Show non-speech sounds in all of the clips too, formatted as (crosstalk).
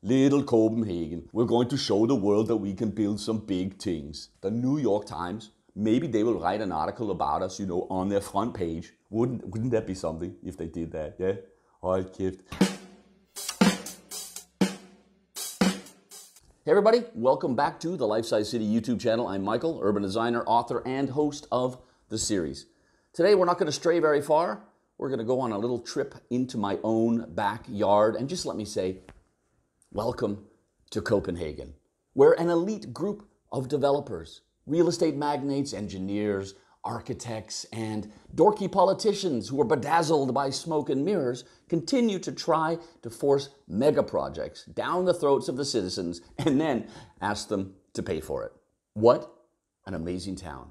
Little Copenhagen, we're going to show the world that we can build some big things. The New York Times, maybe they will write an article about us, you know, on their front page. Wouldn't wouldn't that be something if they did that? Yeah? Hold kæft. Hey everybody, welcome back to the Life Size City YouTube channel. I'm Mikael, urban designer, author, and host of the series. Today we're not going to stray very far. We're going to go on a little trip into my own backyard and just let me say Welcome to Copenhagen, where an elite group of developers, real estate magnates, engineers, architects, and dorky politicians who are bedazzled by smoke and mirrors continue to try to force mega projects down the throats of the citizens and then ask them to pay for it. What an amazing town.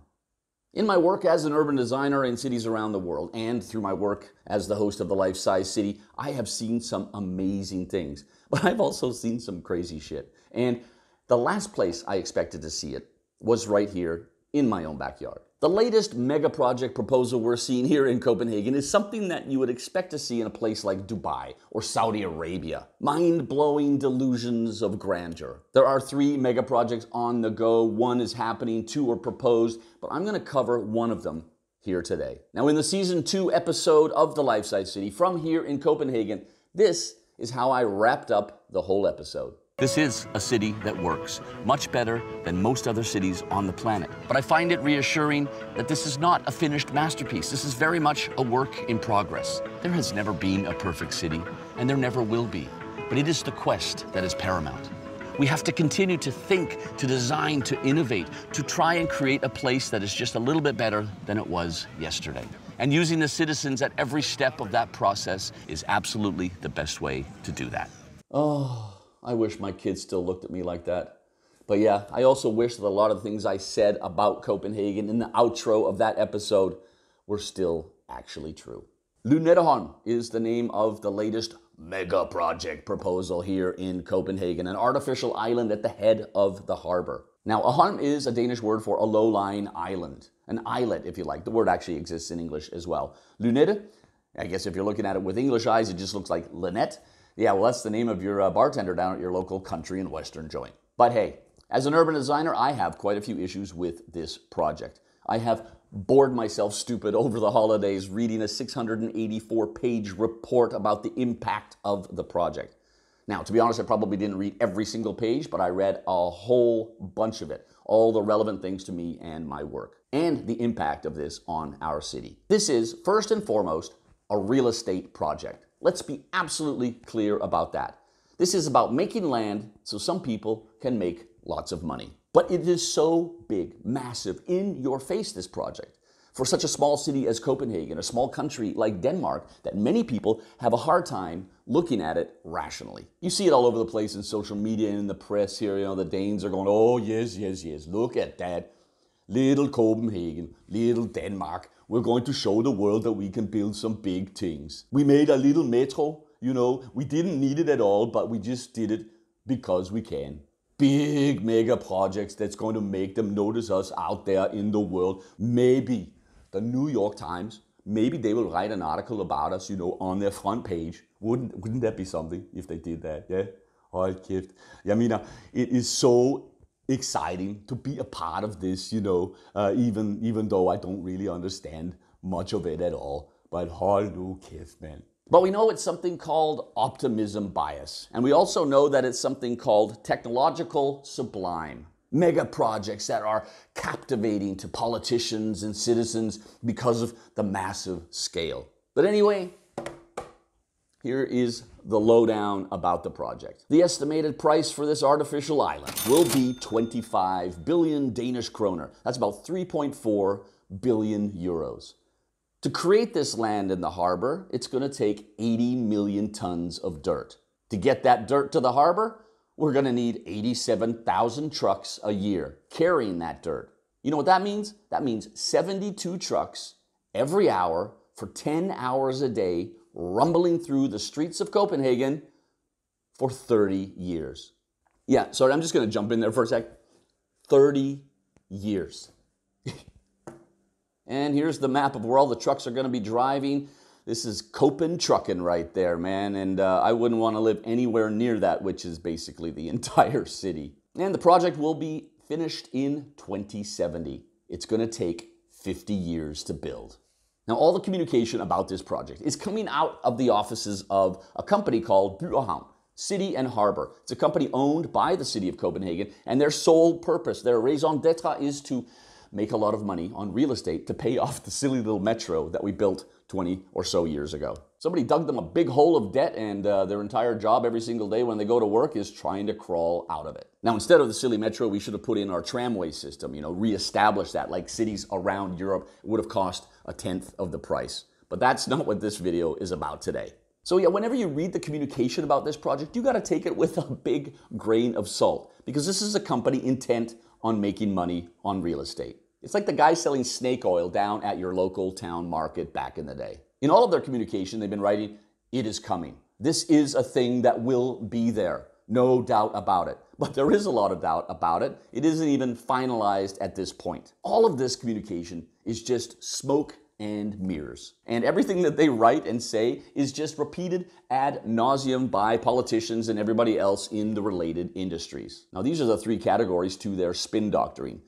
In my work as an urban designer in cities around the world and through my work as the host of the Life Size City, I have seen some amazing things. (laughs) But I've also seen some crazy shit. And the last place I expected to see it was right here in my own backyard. The latest mega project proposal we're seeing here in Copenhagen is something that you would expect to see in a place like Dubai or Saudi Arabia. Mind blowing delusions of grandeur. There are three mega projects on the go. One is happening, two are proposed, but I'm going to cover one of them here today. Now, in the season two episode of The Life Size City from here in Copenhagen, this is how I wrapped up the whole episode. This is a city that works much better than most other cities on the planet. But I find it reassuring that this is not a finished masterpiece. This is very much a work in progress. There has never been a perfect city, and there never will be. But it is the quest that is paramount. We have to continue to think, to design, to innovate, to try and create a place that is just a little bit better than it was yesterday. And using the citizens at every step of that process is absolutely the best way to do that. Oh. I wish my kids still looked at me like that. But yeah, I also wish that a lot of the things I said about Copenhagen in the outro of that episode were still actually true. Lynetteholm is the name of the latest mega project proposal here in Copenhagen, an artificial island at the head of the harbor. Now, a holm is a Danish word for a low-lying island, an islet, if you like. The word actually exists in English as well. Lunette, I guess if you're looking at it with English eyes, it just looks like Lynette. Yeah, well, that's the name of your uh, bartender down at your local country and western joint. But hey, as an urban designer, I have quite a few issues with this project. I have bored myself stupid over the holidays reading a 684 page report about the impact of the project. Now, to be honest, I probably didn't read every single page, but I read a whole bunch of it, all the relevant things to me and my work, and the impact of this on our city. This is, first and foremost, a real estate project. Let's be absolutely clear about that. This is about making land so some people can make lots of money. But it is so big, massive, in your face, this project. For such a small city as Copenhagen, a small country like Denmark, that many people have a hard time looking at it rationally. You see it all over the place in social media and in the press here. You know, the Danes are going, oh, yes, yes, yes, look at that. Little Copenhagen, little Denmark. We're going to show the world that we can build some big things. We made a little metro, you know, we didn't need it at all, but we just did it because we can. Big mega projects that's going to make them notice us out there in the world. Maybe the New York Times, maybe they will write an article about us, you know, on their front page. Wouldn't, wouldn't that be something if they did that? Yeah? Hold kæft. Jeg mener, it is so exciting to be a part of this, you know, uh, even, even though I don't really understand much of it at all. But hold kæft, man. But we know it's something called optimism bias. And we also know that it's something called technological sublime. Mega projects that are captivating to politicians and citizens because of the massive scale. But anyway, here is the lowdown about the project. The estimated price for this artificial island will be 25 billion Danish kroner. That's about 3.4 billion euros. To create this land in the harbor, it's going to take 80 million tons of dirt. To get that dirt to the harbor, we're going to need 87,000 trucks a year carrying that dirt. You know what that means? That means 72 trucks every hour for 10 hours a day rumbling through the streets of Copenhagen for 30 years. Yeah, sorry, I'm just going to jump in there for a sec. 30 years. (laughs) and here's the map of where all the trucks are going to be driving. This is Copen trucking right there, man. And uh, I wouldn't want to live anywhere near that, which is basically the (laughs) entire city. And the project will be finished in 2070. It's going to take 50 years to build. Now, all the communication about this project is coming out of the offices of a company called By City and Harbor. It's a company owned by the city of Copenhagen, and their sole purpose, their raison d'etre, is to make a lot of money on real estate to pay (laughs) off the silly little metro that we built 20 or so years ago. Somebody dug them a big hole of debt, and uh, their entire job every single day when they go to work is trying to crawl out of it. Now, instead of the silly metro, we should have put in our tramway system, you know, reestablish that like cities around Europe. Would have cost a tenth of the price. But that's not what this video is about today. So yeah, whenever you read the communication about this project, you got to take it with a big grain of salt because this is a company intent on making money on real estate. It's like the guy selling snake oil down at your local town market back in the day. In all of their communication, they've been writing, it is coming. This is a thing that will be there. No doubt about it. But there is a lot of doubt about it. It isn't even finalized at this point. All of this communication is just smoke and mirrors. And everything that they write and say is just repeated ad nauseum by politicians and everybody else in the related industries. Now, these are the three categories to their spin doctoring.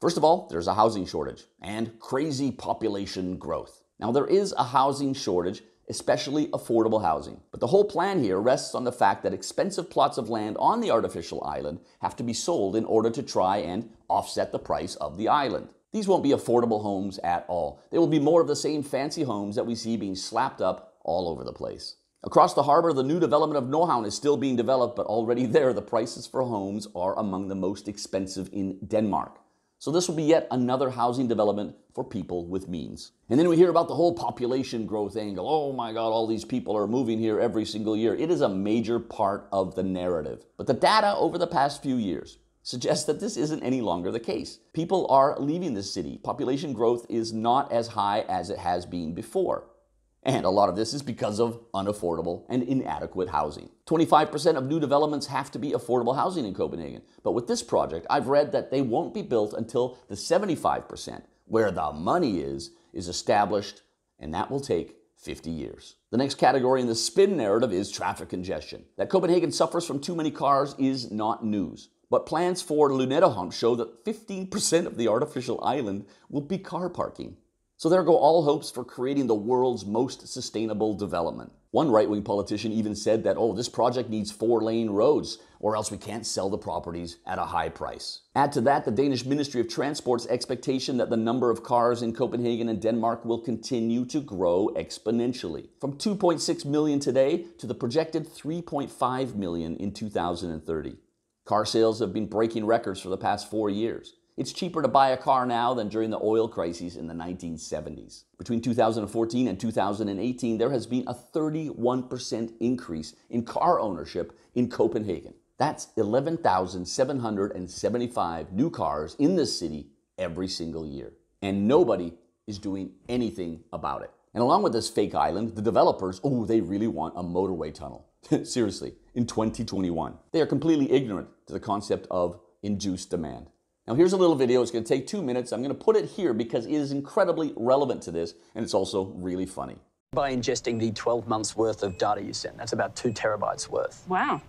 First of all, there's a housing shortage and crazy population growth. Now, there is a housing shortage, especially affordable housing. But the whole plan here rests on the fact that expensive plots of land on the artificial island have to be sold in order to try and offset the price of the island. These won't be affordable homes at all. They will be more of the same fancy homes that we see being slapped up all over the place. Across the harbor, the new development of Nordhavn is still being developed, but already (laughs) there, the prices for homes are among the most expensive in Denmark. So this will be yet another housing development for people with means. And then we hear about the whole population growth angle. Oh my God, all these people are moving here every single year. It is a major part of the narrative. But the data over the past few years suggests that this isn't any longer the case. People are leaving the city. Population growth is not as high as it has been before. And a lot of this is because of unaffordable and inadequate housing. 25% of new developments have to be affordable housing in Copenhagen. But with this project, I've read that they won't be built until the 75%, where the money is, is established, and that will take 50 years. The next category in the spin narrative is traffic congestion. That Copenhagen suffers from too many cars is not news. But plans for Lynetteholm show that 15% of the artificial island will be car parking. So there go all hopes for creating the world's most sustainable development. One right wing politician even said that, oh, this project needs four lane roads, or else we can't sell the properties at a high price. Add to that the Danish Ministry of Transport's expectation that the number of cars in Copenhagen and Denmark will continue to grow exponentially. From 2.6 million today to the projected 3.5 million in 2030. Car sales have been breaking records for the past four years. It's cheaper to buy a car now than during the oil crises in the 1970s. Between 2014 and 2018, there has been a 31% increase in car ownership in Copenhagen. That's 11,775 new cars in the city every single year. And nobody is doing anything about it. And along with this fake island, the developers, oh, they really want a motorway tunnel. (laughs) Seriously, in 2021. They are completely ignorant to the concept of induced demand. Now here's a little video. It's going to take two minutes. I'm going to put it here because it is incredibly relevant to this, and it's also really funny. By ingesting the 12 months worth of data you sent, that's about two terabytes worth. Wow.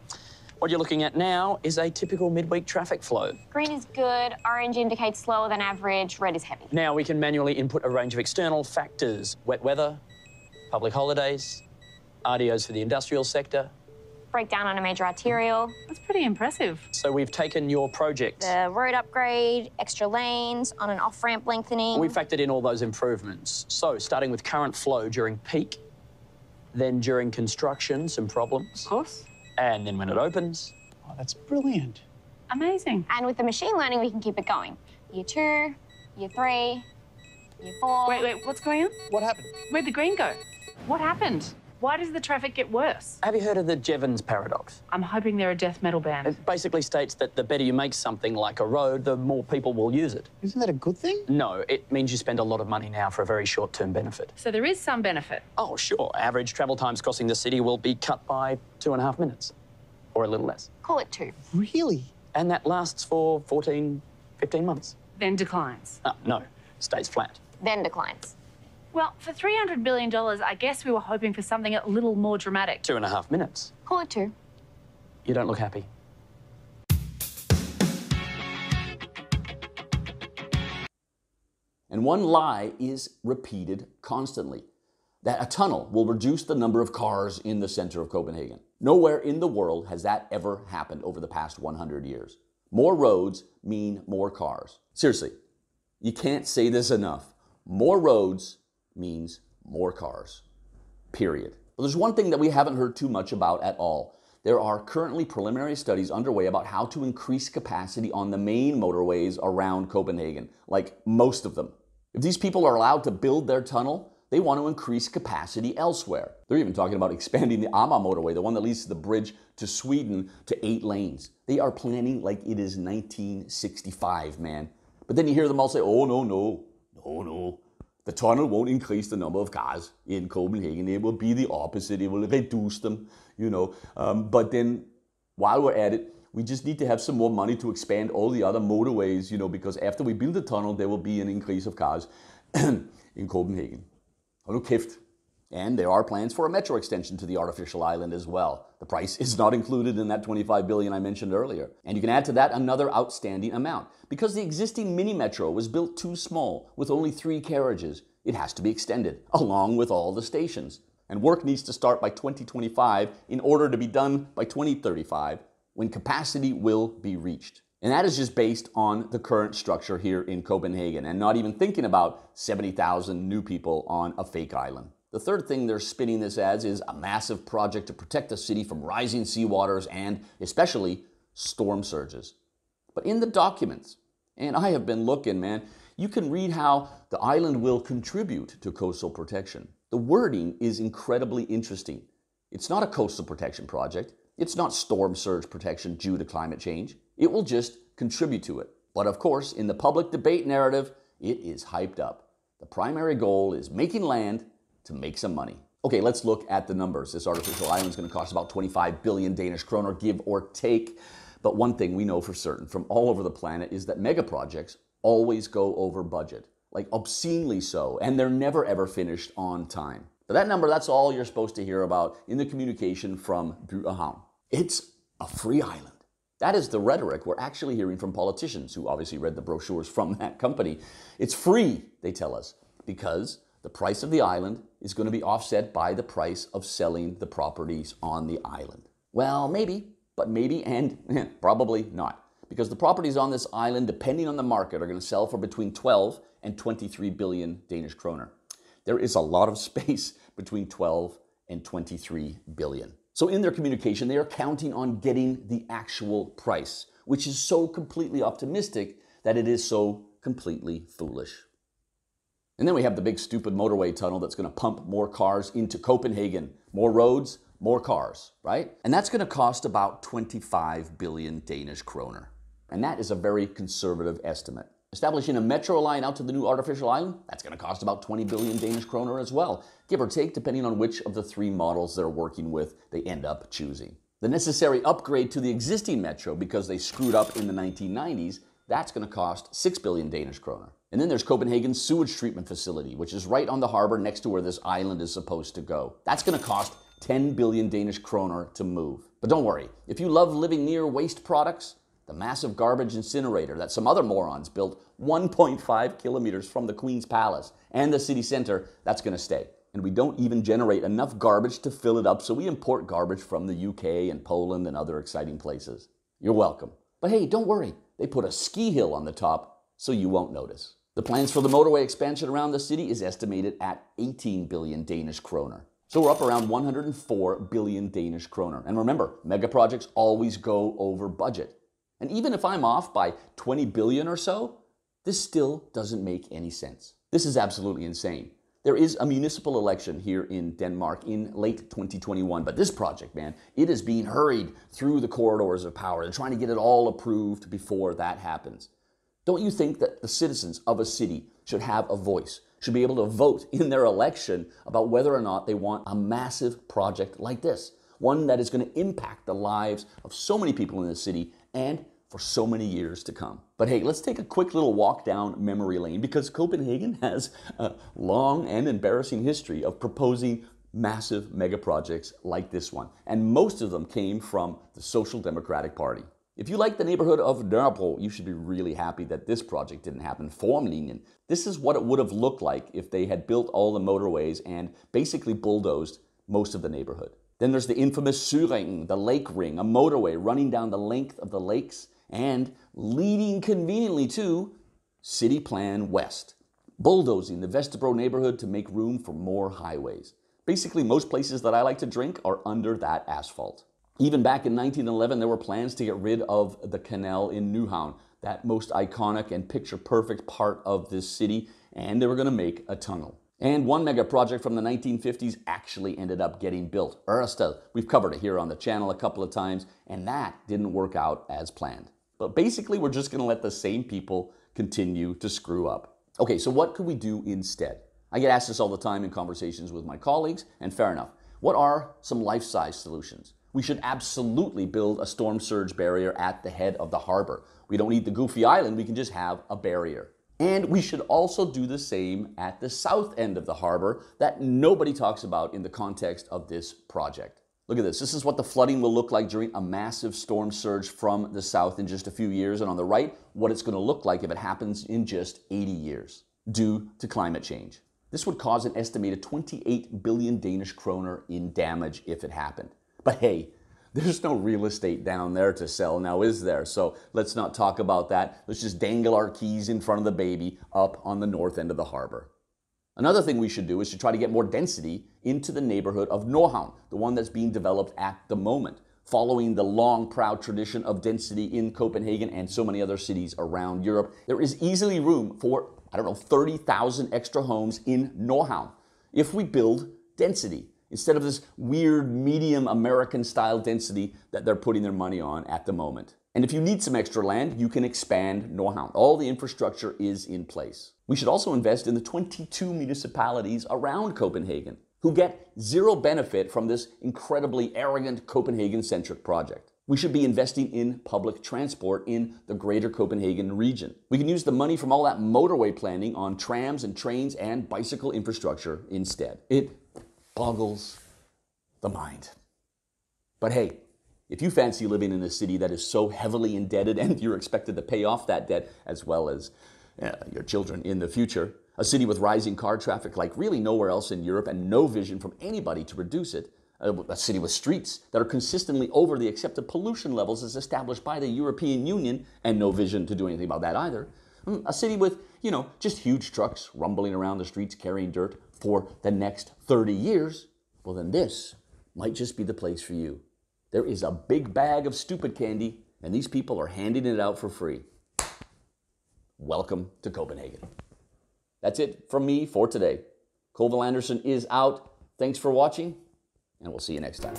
What you're looking at now is a typical midweek traffic flow. Green is good, orange indicates slower than average, red is heavy. Now we can manually input a range of external factors wet weather, public holidays, RDOs for the industrial sector, breakdown on a major arterial. That's pretty impressive. So we've taken your project. The road upgrade, extra lanes, on and off ramp lengthening. We factored in all those improvements. So starting with current flow during peak, then during construction, some problems. Of course. And then when it opens. Oh, that's brilliant. Amazing. And with the machine learning, we can keep it going. Year two, year three, year four. Wait, wait, what's going on? What happened? Where'd the green go? What happened? Why does the traffic get worse? Have you heard of the Jevons paradox? I'm hoping they're a death metal band. It basically states that the better you make something like a road, the more people will use it. Isn't that a good thing? No, it means you spend a lot of money now for a very short term benefit. So there is some benefit. Oh, sure. Average travel times crossing the city will be cut by two and a half minutes, or a little less. Call it two. Really? And that lasts for 14, 15 months. Then declines. Oh, no, stays flat. Then declines. Well, for $300 billion, I guess we were hoping for something a little more dramatic. Two and a half minutes. Call it two. You don't look happy. And one lie is repeated constantly that a tunnel will reduce the number of cars in the center of Copenhagen. Nowhere in the world has that ever happened over the past 100 years. More roads mean more cars. Seriously, you can't say this enough. More roads means more cars. Period. But there's one thing that we haven't heard too much about at all. There are currently preliminary studies underway about how to increase capacity on the main motorways around Copenhagen, like most of them. If these people are allowed to build their tunnel, they want to increase capacity elsewhere. They're even talking about (laughs) expanding the Amager motorway, the one that leads to the bridge to Sweden, to eight lanes. They are planning like it is 1965, man. But then you hear them all say, oh, no, no, no, no. The tunnel won't increase the number of cars in Copenhagen. It will be the opposite. It will reduce them, you know. Um, but then while we're at it, we just need to have some more money to expand all the other motorways, you know, because after we build the tunnel, there will be an increase of cars (clears throat) in Copenhagen. Hold kæft. And there are plans for a metro extension to the artificial island as well. The price is not included in that 25 billion I mentioned earlier. And you can add to that another outstanding amount. Because the existing mini metro was built too small with only 3 carriages, it has to be extended along with all the stations. And work needs to start by 2025 in order to be done by 2035 when capacity will be reached. And that is just based on the current structure here in Copenhagen and not even thinking about 70,000 new people on a fake island. The third thing they're spinning this as is a massive project to protect the city from rising seawaters and especially storm surges. But in the documents, and I have been looking, man, you can read how the island will contribute to coastal protection. The wording is incredibly interesting. It's not a coastal protection project. It's not storm surge protection due to climate change. It will just contribute to it. But of course, in the public debate narrative, it is hyped up. The primary goal is making land to make some money. Okay, let's look at the numbers. This artificial island is going to cost about 25 billion Danish kroner, give or take. But one thing we know for certain from all over the planet is that mega projects always go over budget, like obscenely so, and they're never ever finished on time. But that number, that's all you're supposed to hear about in the communication from By It's a free island. That is the rhetoric we're actually hearing from politicians who obviously read the brochures from that company. It's free, they tell us, because the price of the island is going to be offset by the price of selling the properties on the island. Well, maybe, but maybe and eh, probably not. Because the properties on this island, depending on the market, are going to sell for between 12 and 23 billion Danish kroner. There is a lot of (laughs) space between 12 and 23 billion. So in their communication, they are counting on getting the actual price, which is so completely optimistic that it is so completely foolish. And then we have the big stupid motorway tunnel that's going to pump more cars into Copenhagen. More roads, more cars, right? And that's going to cost about 25 billion Danish kroner. And that is a very conservative estimate. Establishing a metro line out to the new artificial island, that's going to cost about 20 billion Danish kroner as well, give or take, depending on which of the three models they're working with they end up choosing. The necessary upgrade to the existing metro because they screwed up in the 1990s, that's going to cost 6 billion Danish kroner. And then there's Copenhagen's sewage treatment facility, which is right on the harbor next to where this island is supposed to go. That's going to cost 10 billion Danish kroner to move. But don't worry, if you love living near waste products, the massive garbage incinerator that some other morons built 1.5 kilometers from the Queen's Palace and the city center, that's going to stay. And we don't even generate enough garbage to fill it up, so we import garbage from the UK and Poland and other exciting places. You're welcome. But hey, don't worry, they put a ski hill on the top so you won't notice. The plans for the motorway expansion around the city is estimated at 18 billion Danish kroner. So we're up around 104 billion Danish kroner. And remember, mega projects always go over budget. And even if I'm off by 20 billion or so, this still doesn't make any sense. This is absolutely insane. There is a municipal election here in Denmark in late 2021, but this project, man, it is being hurried through the corridors of power. They're trying to get it all approved before that happens. Don't you think that the citizens of a city should have a voice, should be able to vote in their election about whether or not they want a massive project like this? One that is going to impact the lives of so many people in the city and for so many years to come. But hey, let's take a quick little walk down memory lane because Copenhagen has a long and embarrassing history of proposing massive mega projects like this one. And most of them came from the Social Democratic Party. If you like the neighborhood of Nørrebro, you should be really happy that this project didn't happen. Formlinjen. This is what it would have looked like if they had built all the motorways and basically bulldozed most of the neighborhood. Then there's the infamous Søringen, the lake ring, a motorway running down the length of the lakes and leading conveniently to City Plan West, bulldozing the Vesterbro neighborhood to make room for more highways. Basically, most places that I like to drink are under that asphalt. Even back in 1911, there were plans to get rid of the canal in Nyhavn, that most iconic and picture perfect part of this city, and they were going to make a tunnel. And one mega project from the 1950s actually ended up getting built. Ørestad, we've covered it here on the channel a couple of times, and that didn't work out as planned. But basically, we're just going to let the same people continue to screw up. Okay, so what could we do instead? I get asked this all the time in conversations with my colleagues, and fair enough. What are some life size solutions? We should absolutely build a storm surge barrier at the head of the harbor. We don't need the goofy island, we can just have a barrier. And we should also do the same at the south end of the harbor that nobody talks about in the context of this project. Look at this. This is what the flooding will look like during a massive storm surge from the south in just a few years. And on the right, what it's going to look like if it happens in just 80 years due to climate change. This would cause an estimated 28 billion Danish kroner in damage if it happened. But hey, (laughs) there's no real estate down there to sell now, is there? So let's not talk about that. Let's just dangle our keys in front of the baby up on the north end of the harbor. Another thing we should do is to try to get more density into the neighborhood of Nordhavn, the one that's being developed at the moment, following the long, proud tradition of density in Copenhagen and so many other cities around Europe. There is easily room for, I don't know, 30,000 extra homes in Nordhavn if we build density instead of this weird medium American style density that they're putting their money on at the moment. And if you need some extra land, you can expand Nordhavn. All the infrastructure is in place. We should also invest in the 22 municipalities around Copenhagen who get zero benefit from this incredibly arrogant Copenhagen centric project. We should be investing in public transport in the greater Copenhagen region. We can use the money from all that motorway planning on trams and trains and bicycle infrastructure instead. It boggles the mind. But hey, if you fancy living in a city that is so heavily indebted (laughs) and you're expected to pay off that debt as well as uh, your children in the future, a city with rising car traffic like really nowhere else in Europe and no vision from anybody to reduce it, a city with streets that are consistently over the accepted pollution levels as established by the European Union and no vision to do anything about that either. Hmm, a city with, you know, just huge trucks rumbling around the streets carrying dirt for the next 30 years. Well, then this might just be the place for you. There is a big bag of stupid candy, and these people are handing it out for free. Welcome to Copenhagen. That's it from me for today. Colville-Andersen is out. Thanks for watching, and we'll see you next time.